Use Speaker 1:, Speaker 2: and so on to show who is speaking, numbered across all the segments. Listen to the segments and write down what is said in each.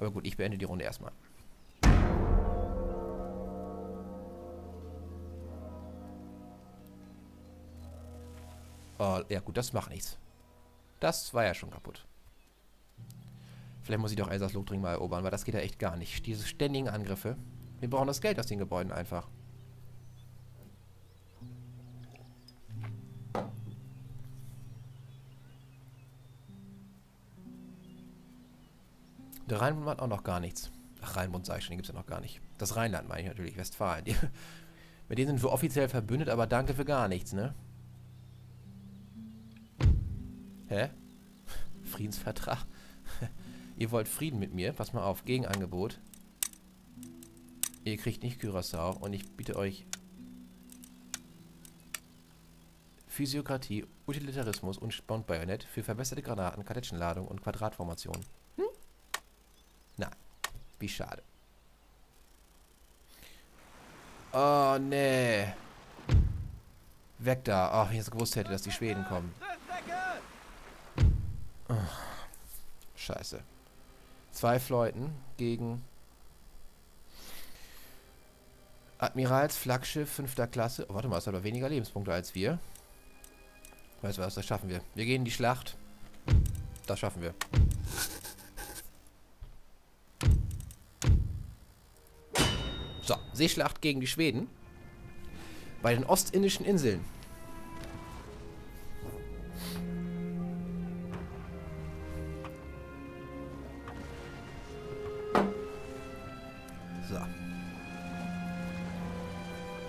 Speaker 1: Aber gut, ich beende die Runde erstmal. Oh, ja gut, das macht nichts. Das war ja schon kaputt. Vielleicht muss ich doch Elsass-Lothringen mal erobern, weil das geht ja echt gar nicht. Diese ständigen Angriffe. Wir brauchen das Geld aus den Gebäuden einfach. Der Rheinbund macht auch noch gar nichts. Ach, Rheinbund sage ich schon, den gibt es ja noch gar nicht. Das Rheinland meine ich natürlich, Westfalen. Die, mit denen sind wir offiziell verbündet, aber danke für gar nichts, ne? Hä? Friedensvertrag? Ihr wollt Frieden mit mir? Pass mal auf, Gegenangebot. Ihr kriegt nicht Curaçao und ich biete euch Physiokratie, Utilitarismus und Spawnbajonett für verbesserte Granaten, Kadetschenladung und Quadratformation. Hm? Na, wie schade. Oh, nee. Weg da. Ach, oh, wenn ich jetzt gewusst hätte, dass die Schweden kommen. Oh, scheiße. Zwei Fleuten gegen Admiralsflaggschiff 5. Klasse. Oh, warte mal, es hat aber weniger Lebenspunkte als wir. Weißt du was, das schaffen wir. Wir gehen in die Schlacht. Das schaffen wir. So, Seeschlacht gegen die Schweden. Bei den ostindischen Inseln. So.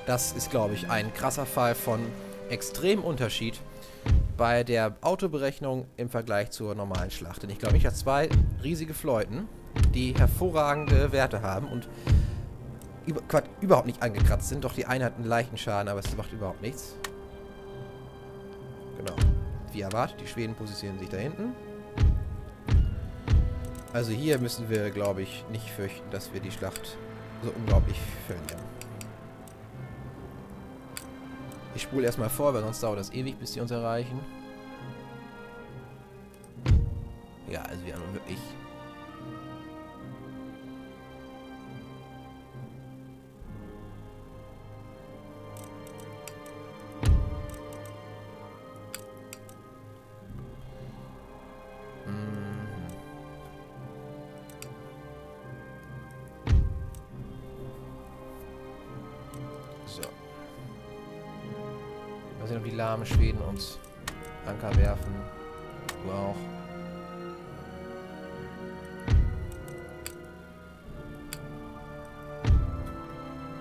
Speaker 1: Das ist, glaube ich, ein krasser Fall von extremem Unterschied bei der Autoberechnung im Vergleich zur normalen Schlacht. Denn ich glaube, ich habe zwei riesige Fleuten, die hervorragende Werte haben und über, überhaupt nicht angekratzt sind. Doch die eine hat einen leichten Schaden, aber es macht überhaupt nichts. Genau. Wie erwartet, die Schweden positionieren sich da hinten. Also hier müssen wir, glaube ich, nicht fürchten, dass wir die Schlacht so unglaublich verlieren. Ich spule erstmal vor, weil sonst dauert das ewig, bis die uns erreichen. Ja, also wir haben wirklich sehen, ob die lahmen Schweden uns Anker werfen. Du auch.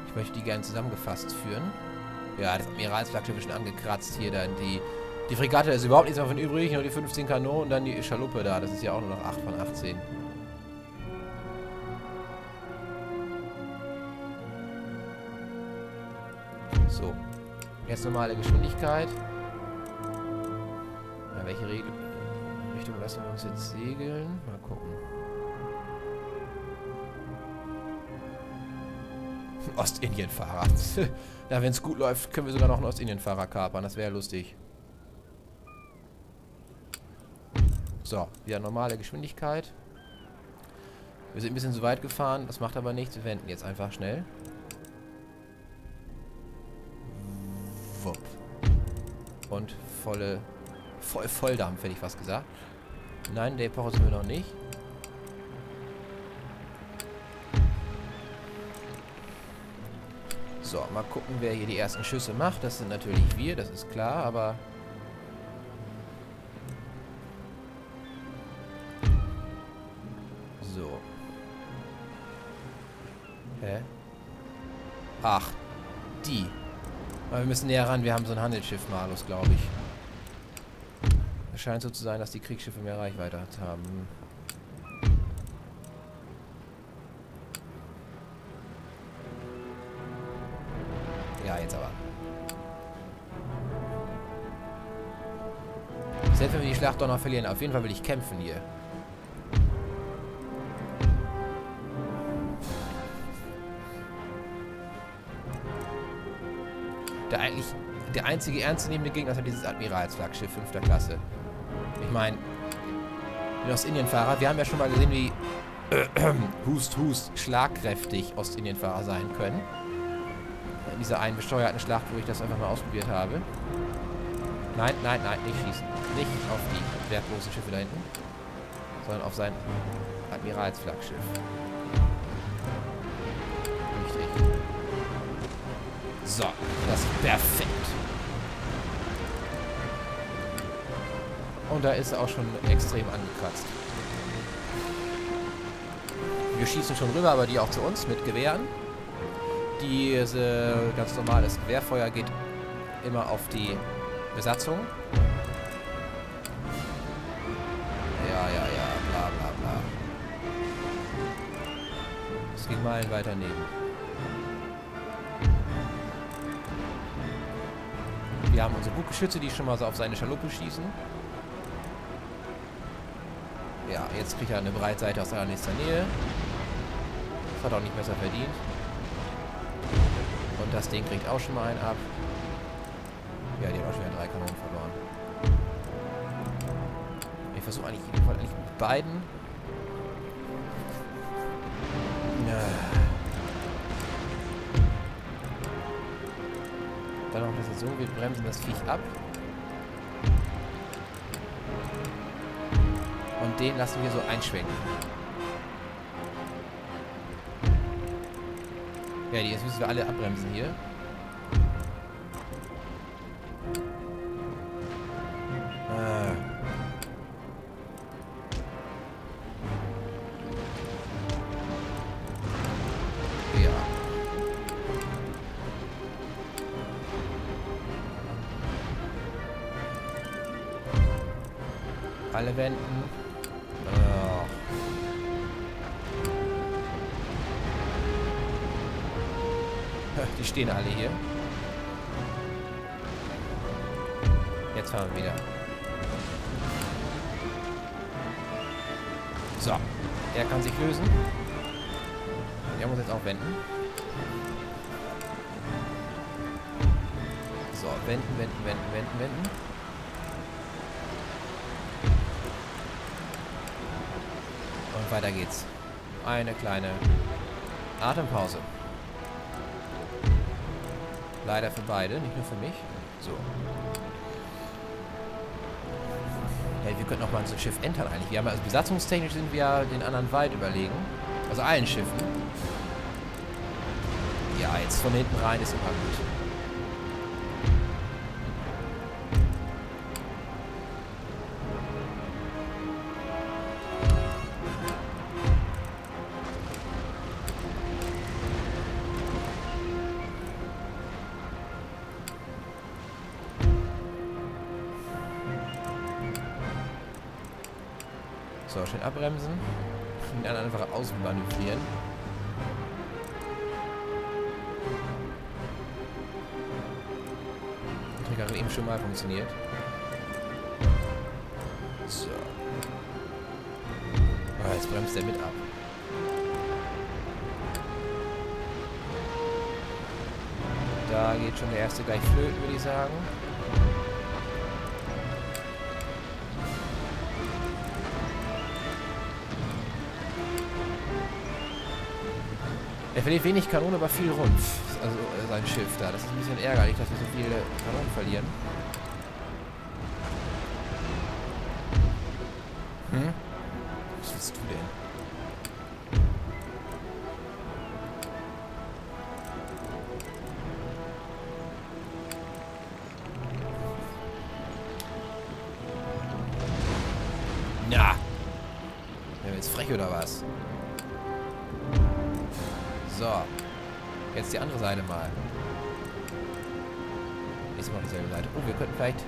Speaker 1: Ich möchte die gerne zusammengefasst führen. Ja, das Admiralsflaggschiff ist schon angekratzt hier. Dann die, die Fregatte ist überhaupt nichts mehr von übrig. Nur die 15 Kanonen und dann die Schaluppe da. Das ist ja auch nur noch 8 von 18. So. Jetzt normale Geschwindigkeit. Ja, welche Regel Richtung lassen wir uns jetzt segeln? Mal gucken. Ostindien-Fahrer. wenn es gut läuft, können wir sogar noch einen Ostindien-Fahrer kapern. Das wäre lustig. So, wieder normale Geschwindigkeit. Wir sind ein bisschen zu weit gefahren. Das macht aber nichts. Wir wenden jetzt einfach schnell. Volle... Voll, Volldampf, hätte ich fast gesagt. Nein, der Epoche sind wir noch nicht. So, mal gucken, wer hier die ersten Schüsse macht. Das sind natürlich wir, das ist klar, aber... So. Hä? Ach, die. Aber wir müssen näher ran, wir haben so ein Handelsschiff, Malus, glaube ich. Es scheint so zu sein, dass die Kriegsschiffe mehr Reichweite haben. Ja, jetzt aber. Selbst wenn wir die Schlacht doch noch verlieren, auf jeden Fall will ich kämpfen hier. der eigentlich der einzige ernstzunehmende Gegner ist halt dieses Admiralsflaggschiff 5. Klasse. Ich meine, den Ostindien-Fahrer, wir haben ja schon mal gesehen, wie hust, hust, schlagkräftig Ostindien-Fahrer sein können. In dieser einen besteuerten Schlacht, wo ich das einfach mal ausprobiert habe. Nein, nein, nein, nicht schießen. Nicht auf die wertlosen Schiffe da hinten, sondern auf sein Admiralsflaggschiff. Richtig. So, das ist perfekt. Und da ist er auch schon extrem angekratzt. Wir schießen schon rüber, aber die auch zu uns mit Gewehren. Diese ganz normales Gewehrfeuer geht immer auf die Besatzung. Ja, ja, ja, bla bla bla. Es ging mal weiter neben. Wir haben unsere Buggeschütze, die schon mal so auf seine Schaluppe schießen. Ja, jetzt kriegt er eine Breitseite aus nächster Nähe. Das hat auch nicht besser verdient. Und das Ding kriegt auch schon mal einen ab. Ja, die haben auch schon wieder drei Kanonen verloren. Ich versuche eigentlich, ich eigentlich mit beiden. Ja. Dann noch ein bisschen so, wir bremsen das Viech ab. Den lassen wir so einschwenken. Ja, jetzt müssen wir alle abbremsen hier. Alle wenden. Die stehen alle hier. Jetzt fahren wir wieder. So. Er kann sich lösen. Er muss jetzt auch wenden. So, wenden, wenden, wenden, wenden, wenden. weiter geht's. Eine kleine Atempause. Leider für beide, nicht nur für mich. So. Hey, wir könnten auch mal ein Schiff entern eigentlich. Wir haben also besatzungstechnisch sind wir den anderen weit überlegen. Also allen Schiffen. Ja, jetzt von hinten rein ist immer gut. So, schön abbremsen. Und dann einfach ausmanövrieren. Das hat eben schon mal funktioniert. So. Oh, jetzt bremst er mit ab. Da geht schon der erste gleich flöten, würde ich sagen. Er verliert wenig Kanone, aber viel Rumpf. Also äh, sein Schiff da. Das ist ein bisschen ärgerlich, dass wir so viele Kanonen verlieren. Hm? Was willst du denn? Na! Ja, jetzt frech oder was? So. Jetzt die andere Seite mal. Nächstes Mal dieselbe Seite. Oh, wir könnten vielleicht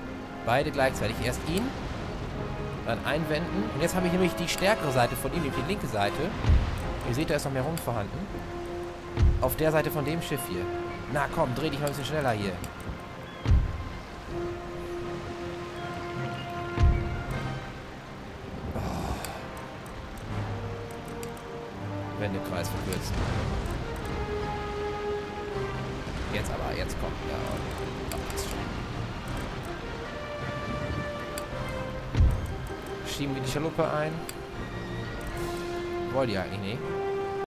Speaker 1: beide gleichzeitig. Erst ihn, dann einwenden. Und jetzt habe ich nämlich die stärkere Seite von ihm, nämlich die linke Seite. Ihr seht, da ist noch mehr Rum vorhanden. Auf der Seite von dem Schiff hier. Na komm, dreh dich mal ein bisschen schneller hier. Oh. Wendekreis verkürzen. Jetzt aber, jetzt kommt. Ja. Schieben wir die Schaluppe ein. wollte die eigentlich nicht.